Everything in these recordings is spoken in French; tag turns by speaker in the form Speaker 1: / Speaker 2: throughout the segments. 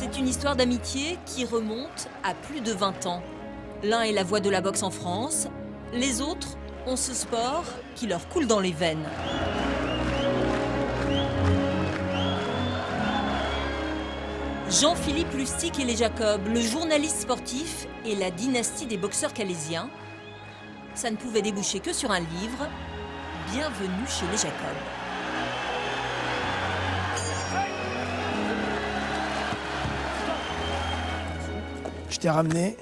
Speaker 1: C'est une histoire d'amitié qui remonte à plus de 20 ans. L'un est la voix de la boxe en France, les autres ont ce sport qui leur coule dans les veines. Jean-Philippe Lustig et les Jacob, le journaliste sportif et la dynastie des boxeurs calaisiens. Ça ne pouvait déboucher que sur un livre. Bienvenue chez les Jacob.
Speaker 2: Je t'ai ramené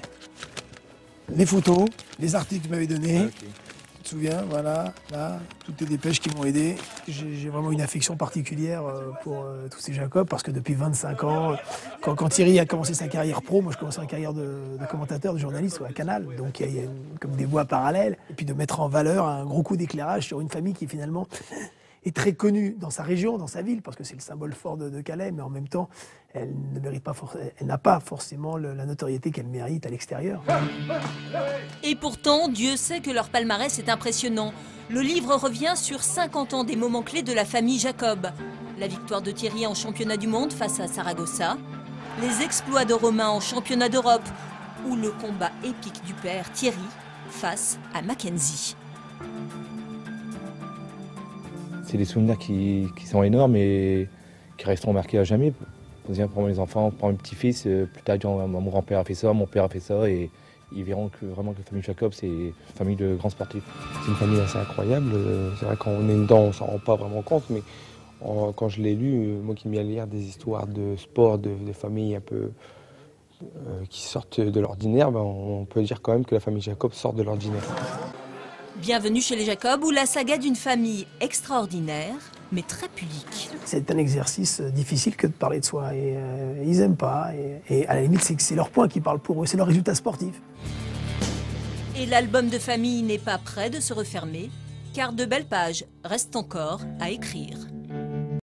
Speaker 2: les photos, les articles que tu m'avais donnés. Tu te souviens, voilà, là, toutes les dépêches qui m'ont aidé. J'ai vraiment une affection particulière euh, pour euh, tous ces Jacob parce que depuis 25 ans, quand, quand, Thierry a commencé sa carrière pro, moi je commençais ma carrière de, de, commentateur, de journaliste à Canal. Donc il y a, comme des voies parallèles. Et puis de mettre en valeur un gros coup d'éclairage sur une famille qui finalement est très connue dans sa région, dans sa ville, parce que c'est le symbole fort de, Calais, mais en même temps, elle n'a pas forcément la notoriété qu'elle mérite à l'extérieur.
Speaker 1: Et pourtant, Dieu sait que leur palmarès est impressionnant. Le livre revient sur 50 ans des moments clés de la famille Jacob. La victoire de Thierry en championnat du monde face à Saragossa, les exploits de Romain en championnat d'Europe, ou le combat épique du père Thierry face à Mackenzie
Speaker 3: c'est des souvenirs qui, qui, sont énormes et qui resteront marqués à jamais. Pour mes enfants, pour mes petits-fils, plus tard, mon grand-père a fait ça, mon père a fait ça, et ils verront que vraiment que la famille Jacob, c'est une famille de grands sportifs.
Speaker 4: C'est une famille assez incroyable. C'est vrai quand on est dedans, on s'en rend pas vraiment compte, mais quand je l'ai lu, moi qui m'y à lire des histoires de sport, de, familles un peu euh, qui sortent de l'ordinaire, ben on peut dire quand même que la famille Jacob sort de l'ordinaire.
Speaker 1: Bienvenue chez les Jacob, où la saga d'une famille extraordinaire, mais très pudique.
Speaker 2: C'est un exercice difficile que de parler de soi, et euh, ils aiment pas, et, et à la limite, c'est leur point qui parle pour eux, c'est leur résultat sportif.
Speaker 1: Et l'album de famille n'est pas prêt de se refermer, car de belles pages restent encore à écrire.